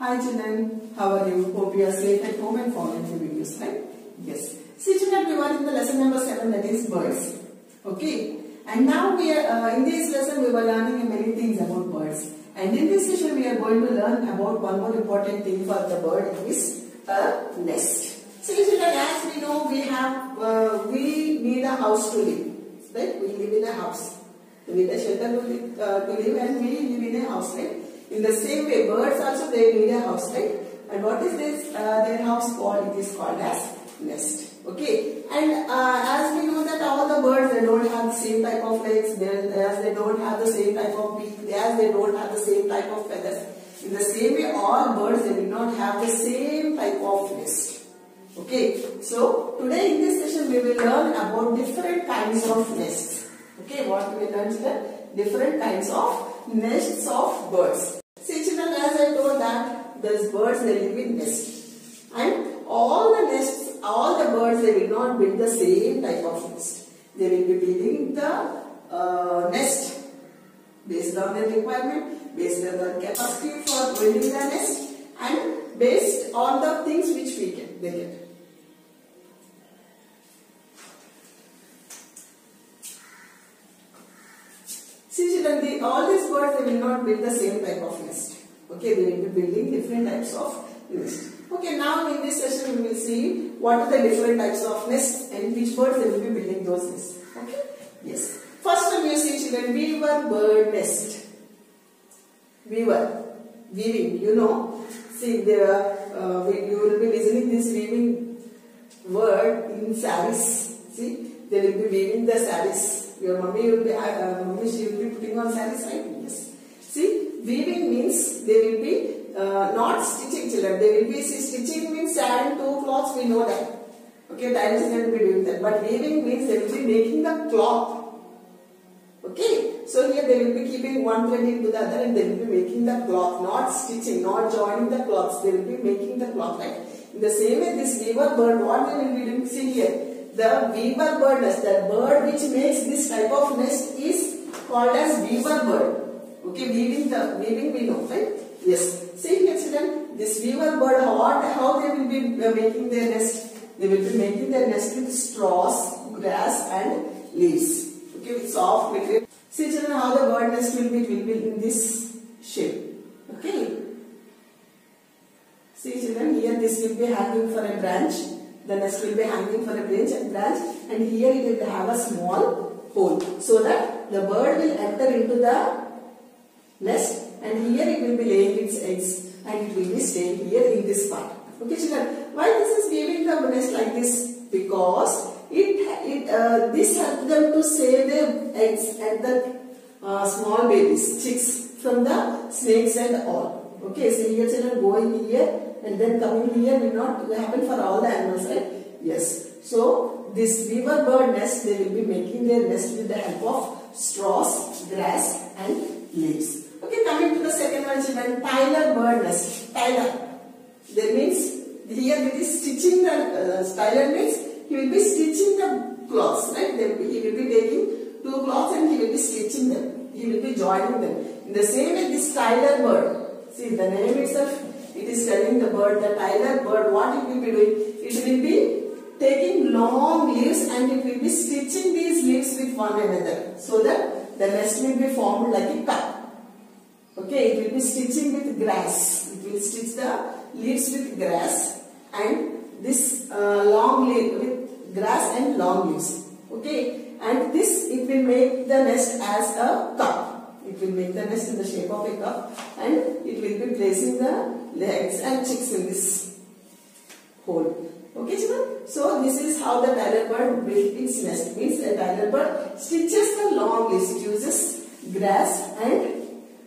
Hi children, how are you? Hope you are safe at home and following the videos, right? Yes. See children, we are in the lesson number 7 that is birds. Okay. And now we are, uh, in this lesson we were learning many things about birds. And in this session we are going to learn about one more important thing for the bird is a nest. So children, as we know we have, uh, we need a house to live. Right? We live in a house. We need a shelter to live, uh, to live and we live in a house, right? In the same way, birds also they need a house, right? And what is this, uh, their house called? It is called as nest. Okay. And uh, as we know that all the birds, they don't have the same type of legs, they, as they don't have the same type of beak, as they don't have the same type of feathers. In the same way, all birds, they do not have the same type of nest. Okay. So, today in this session, we will learn about different kinds of nests. Okay, what we learn today? Different kinds of nests of birds. See children, as I told that these birds they live in nests. And all the nests, all the birds they will not build the same type of nest. They will be building the uh, nest based on their requirement, based on their capacity for building the nest and based on the things which we get, they get. See children, the, all these they will not build the same type of nest. Okay, they will be building different types of nest. Okay, now in this session we will see what are the different types of nests and which birds they will be building those nests. Okay, yes. First one you see children, weaver bird nest. Weaver, weaving, you know. See, there, uh, you will be listening this weaving word in saris. See, they will be weaving the saris. Your mummy will be, uh, mummy she will be putting on saris, right? Yes. See, weaving means they will be uh, not stitching children. They will be stitching means adding two cloths. We know that. Okay, they will be doing that. But weaving means they will be making the cloth. Okay, so here they will be keeping one thread into the other and they will be making the cloth, not stitching, not joining the cloths. They will be making the cloth, right? In the same way, this weaver bird, what they will be doing? See here the weaver bird nest, the bird which makes this type of nest is called as weaver bird. Okay, weaving the weaving we know, right? Yes. See here children, this weaver bird, what, how they will be uh, making their nest? They will be making their nest with straws, grass and leaves. Okay, with soft material. See children, how the bird nest will be, it will be in this shape. Okay. See children, here this will be hanging for a branch the nest will be hanging for a branch and branch and here it will have a small hole so that the bird will enter into the nest and here it will be laying its eggs and it will be staying here in this part. Okay children, why this is weaving the nest like this? Because it, it uh, this helps them to save their eggs and the uh, small babies, chicks from the snakes and all. Okay, so here children going here and then coming here will not happen for all the animals, right? Yes. So, this weaver bird nest, they will be making their nest with the help of straws, grass and leaves. Okay, coming to the second one, children, tailor bird nest. tailor. That means, here with this stitching, the uh, tailor means, he will be stitching the cloths, right? Be, he will be taking two cloths and he will be stitching them. He will be joining them. In the same way, this tailor bird, see the name itself, it is telling the bird, the tailor bird, what it will be doing? It will be taking long leaves and it will be stitching these leaves with one another so that the nest will be formed like a cup. Okay, it will be stitching with grass. It will stitch the leaves with grass and this uh, long leaf with grass and long leaves. Okay, and this it will make the nest as a cup. It will make the nest in the shape of a cup and it will be placing the eggs and chicks in this hole. Okay children? So this is how the tailor bird built its nest. Means a tailor bird stitches the long leaves. It uses grass and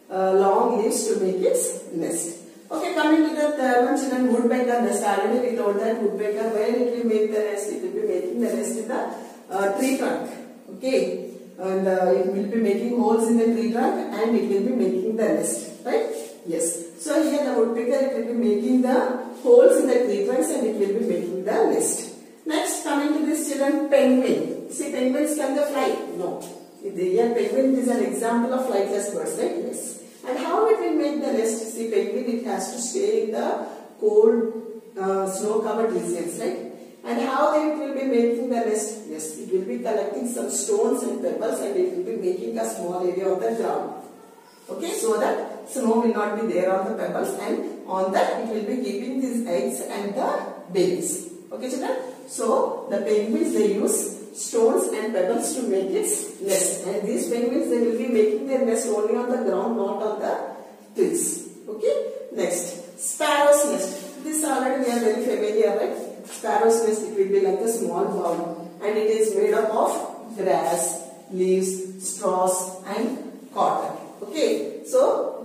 uh, long leaves to make its nest. Okay, coming to the third one, children, woodpecker nest. Already we told that woodpecker, where it will make the nest? It will be making the nest in the uh, tree trunk. Okay, and uh, it will be making holes in the tree trunk and it will be making the nest. Right? Yes. So here the woodpecker, it will be making the holes in the trunks and it will be making the nest. Next, coming to this children, penguin. See, penguins can they fly? No. Here penguin is an example of flightless birds, right? Yes. And how it will make the nest? See, penguin it has to stay in the cold, uh, snow-covered regions, right? And how it will be making the nest? Yes, it will be collecting some stones and pebbles and it will be making a small area of the ground. Okay, so that snow will not be there on the pebbles and on that it will be keeping these eggs and the babies. Okay, children? So, the penguins they use stones and pebbles to make its nest. And these penguins they will be making their nest only on the ground, not on the trees. Okay? Next, sparrow's nest. This already we are very familiar, right? Sparrow's nest it will be like a small bowl and it is made up of grass, leaves, straws and cotton.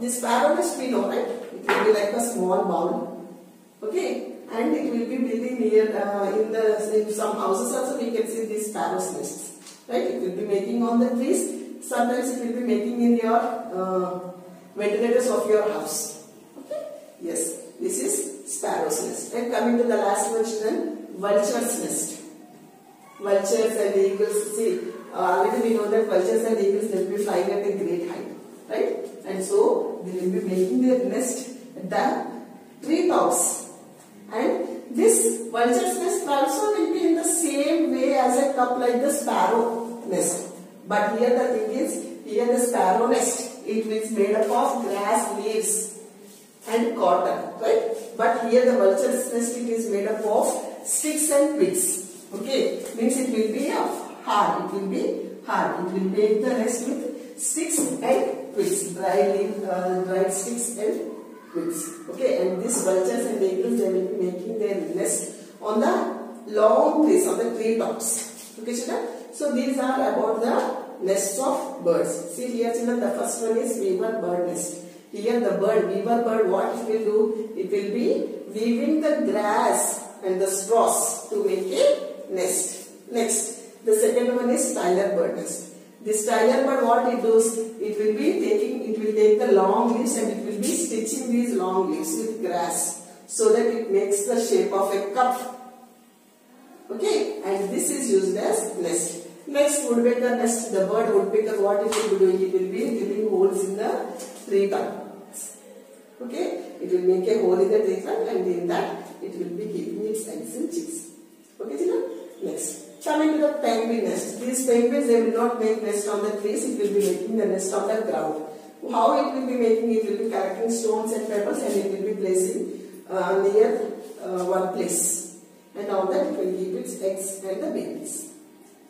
This nest we know, right? It will be like a small bowl. Okay? and it will be building near uh, in the in some houses also we can see these sparrows nests right it will be making on the trees sometimes it will be making in your uh, ventilators of your house okay yes this is sparrow's nest and coming to the last one children vulture's nest vultures and eagles see uh, already we know that vultures and eagles will be flying at a great height right and so they will be making their nest at the tree tops and this vulture's nest also will be in the same way as a cup like the sparrow nest. But here the thing is, here the sparrow nest, it is made up of grass, leaves and cotton, right? But here the vulture's nest, it is made up of sticks and twigs. Okay, means it will be hard, it will be hard. It will make the nest with sticks and twigs, dry leaf, uh, dried sticks and Okay, and these vultures and eagles they will be making their nest on the long trees, on the tree tops. Okay, children. So these are about the nests of birds. See here, children. The first one is weaver bird nest. Here the bird, weaver bird, what it will do? It will be weaving the grass and the straws to make a nest. Next, the second one is tailor bird nest. This tailor bird what it does? It will be taking, it will take the long leaves and it will be stitching these long leaves with grass so that it makes the shape of a cup. Okay, and this is used as nest. Next woodpecker nest, the bird woodpecker what it will be doing? It will be drilling holes in the tree trunks. Okay, it will make a hole in the tree trunk and in that it will be keeping its eggs and chicks. Okay, children? Next. Coming to the penguin nest. These penguins, they will not make nest on the trees, it will be making the nest on the ground. How it will be making, it will be collecting stones and pebbles and it will be placing uh, near uh, one place. And on that it will keep its eggs and the babies.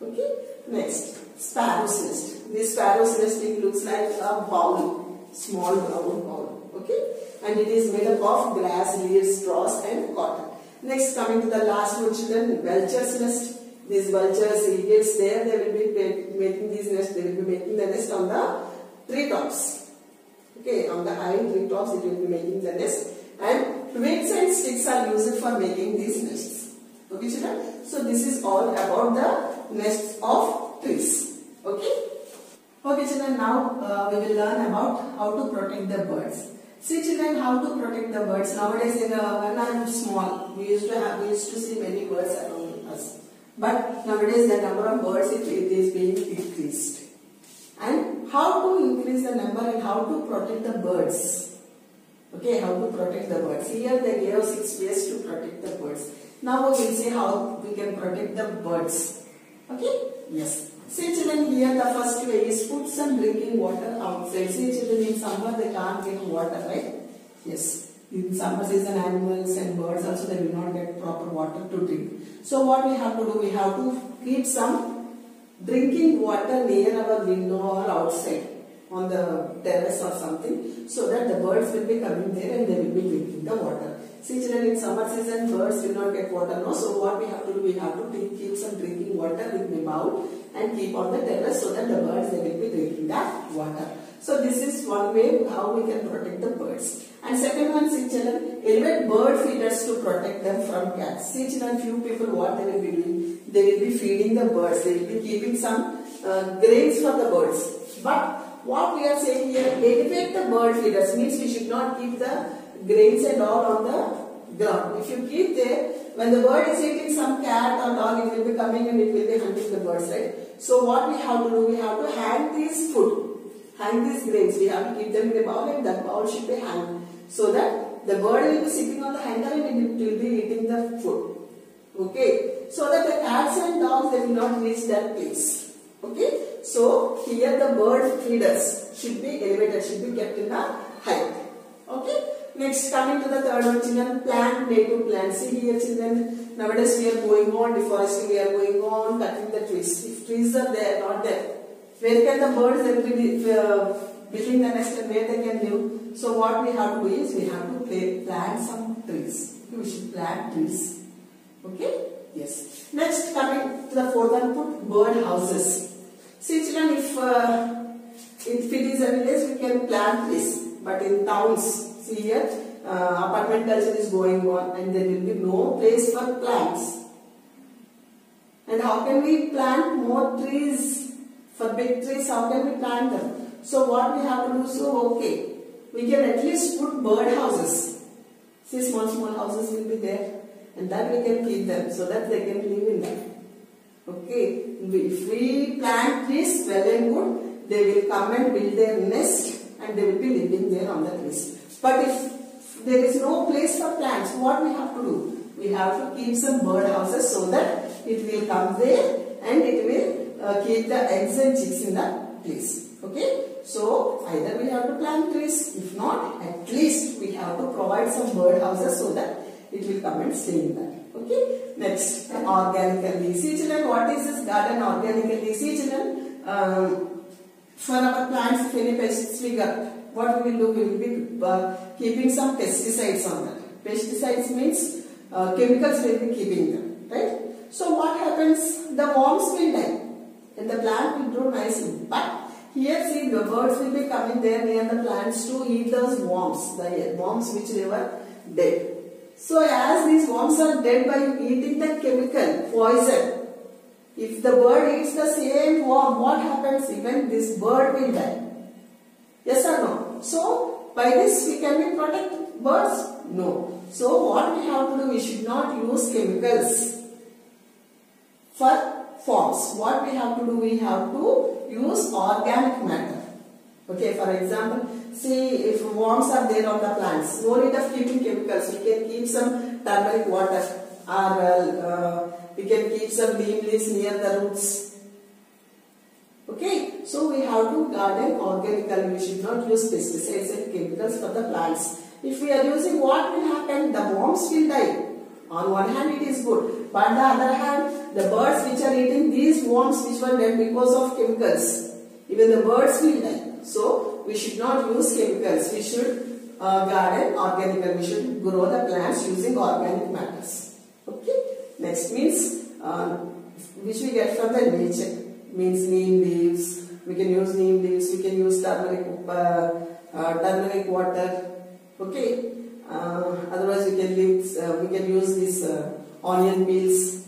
Okay. Next, sparrow's nest. This sparrow's nest, it looks like a bowl, small round bowl. Okay. And it is made up of grass, leaves, straws and cotton. Next, coming to the last one, children, vulture's nest. These vultures, eagles, there they will be making these nests, they will be making the nest on the tree tops. Okay, on the high tree tops it will be making the nest and twigs and sticks are used for making these nests. Okay children? So this is all about the nests of trees. Okay? Okay children, now uh, we will learn about how to protect the birds. See children, how to protect the birds. Nowadays in, uh, when I am small, we used to have, we used to see many birds around. But nowadays the number of birds it, it is being decreased. And how to increase the number and how to protect the birds. Okay, how to protect the birds. Here they gave six ways to protect the birds. Now we will see how we can protect the birds. Okay? Yes. See children here the first way is put some drinking water outside. See children in summer they can't get water, right? Yes in summer season animals and birds also they will not get proper water to drink. So what we have to do, we have to keep some drinking water near our window or outside on the terrace or something so that the birds will be coming there and they will be drinking the water. See children in summer season birds will not get water no so what we have to do we have to keep some drinking water with the bowl and keep on the terrace so that the birds they will be drinking that water. So this is one way how we can protect the birds. And second one, children, elevate bird feeders to protect them from cats. Children, few people what they will be doing? They will be feeding the birds. They will be keeping some uh, grains for the birds. But what we are saying here, elevate the bird feeders means we should not keep the grains and all on the ground. If you keep there, when the bird is eating some cat or dog, it will be coming and it will be hunting the birds, right? So what we have to do, we have to hang these food hang these grains. We have to keep them in a bowl and that bowl should be hung. So that the bird will be sitting on the hanger and it will be eating the food. Okay. So that the cats and dogs they will not reach that place. Okay. So here the bird feeders should be elevated, should be kept in the height. Okay. Next, coming to the third one, children, plant native plants. See here, children, nowadays we are going on deforesting, we are going on cutting the trees. If trees are there, not there, where can the birds then be uh, building the nest and where they can live? So what we have to do is, we have to play, plant some trees. We should plant trees. Okay? Yes. Next, coming to the fourth one, put bird houses. See, children, if uh, if it is a village, we can plant trees. But in towns, See here, uh, apartment culture is going on and there will be no place for plants. And how can we plant more trees? For big trees, how can we plant them? So what we have to do, so okay, we can at least put bird houses. See small small houses will be there and then we can keep them so that they can live in them. Okay, if we plant trees, well and good, they will come and build their nest and they will be living there on the trees. But if there is no place for plants, what we have to do? We have to keep some bird houses so that it will come there and it will uh, keep the eggs and chicks in the place. Okay. So either we have to plant trees, if not, at least we have to provide some bird houses so that it will come and stay in that. Okay. Next, organically. Children, what is this garden organically? Children, um, for our plants, if any pests we got, what we will do, we will be uh, keeping some pesticides on that. Pesticides means uh, chemicals will be keeping them, right? So what happens? The worms will die and the plant will grow nicely. But here see the birds will be coming there near the plants to eat those worms, the worms which they were dead. So as these worms are dead by eating the chemical poison, if the bird eats the same worm, what happens? Even this bird will die. Yes or no? So, by this we can we protect birds? No. So, what we have to do, we should not use chemicals for forms. What we have to do, we have to use organic matter. Okay, for example, see if worms are there on the plants, no need of keeping chemicals. We can keep some turmeric water or uh, we can keep some neem leaves near the roots Okay, so we have to garden organically. We should not use pesticides and chemicals for the plants. If we are using what will happen? The worms will die. On one hand it is good. But the other hand, the birds which are eating these worms which were dead because of chemicals, even the birds will die. So, we should not use chemicals. We should uh, garden organically. We should grow the plants using organic matters. Okay. Next means, uh, which we get from the nature means neem leaves. We can use neem leaves. We can use turmeric, uh, uh, turmeric water. Okay. Uh, otherwise, we can use uh, we can use this uh, onion peels.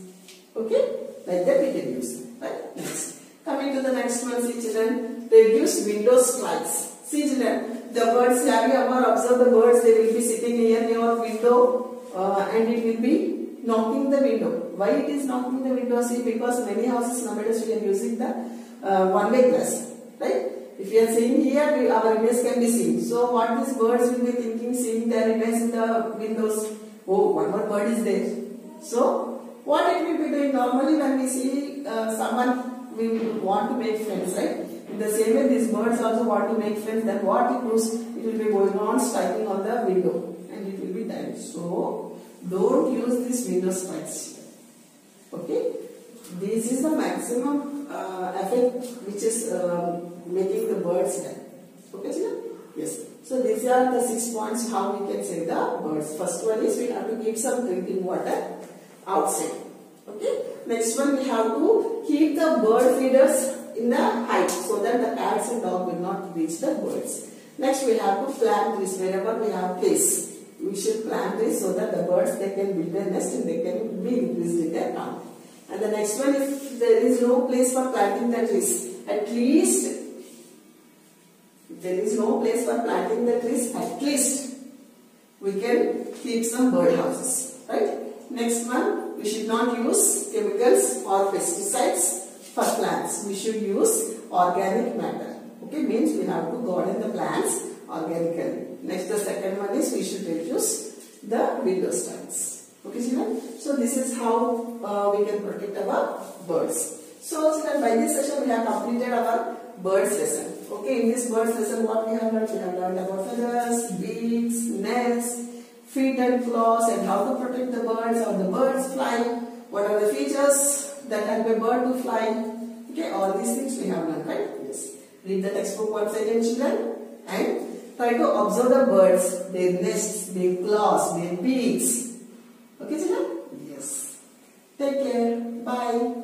Okay. Like that we can use. Right. Next. Coming to the next one, see children. Reduce window strikes. See children. The birds. Have you ever observed the birds? They will be sitting near your window, and it will be knocking the window. Why it is knocking the window? See, because many houses nowadays we are using the uh, one-way glass, right? If you are seeing here, we, our image can be seen. So, what these birds will be thinking, seeing their image in the windows? Oh, one more bird is there. So, what it will be doing? Normally, when we see uh, someone, we want to make friends, right? In the same way, these birds also want to make friends. Then what it? It will be going on striking on the window, and it will be dying. So, don't use this window strikes okay this is the maximum uh, effect which is uh, making the birds die okay China? Yes. So these are the six points how we can save the birds first one is we have to keep some drinking water outside. Okay? Next one we have to keep the bird feeders in the height so that the cats and dog will not reach the birds. Next we have to plant this. Wherever we have place we should plant this so that the birds they can build their nest and they can be increased in their count. And the next one, if there is no place for planting the trees, at least there is no place for planting the trees, at least we can keep some bird houses, right? Next one, we should not use chemicals or pesticides for plants. We should use organic matter. Okay, means we have to garden the plants organically. Next, the second one is we should reduce the window stands. Okay, children. So this is how uh, we can protect our birds. So children, by this session we have completed our birds lesson. Okay, in this birds lesson, what we have learned? We have learned about feathers, beaks, nests, feet and claws, and how to protect the birds or the birds flying. What are the features that help a bird to fly? Okay, all these things we have learned, right? Yes. Read the textbook once again, children, and try to observe the birds, their nests, their claws, their beaks. Okay, children? Yes. Take care. Bye.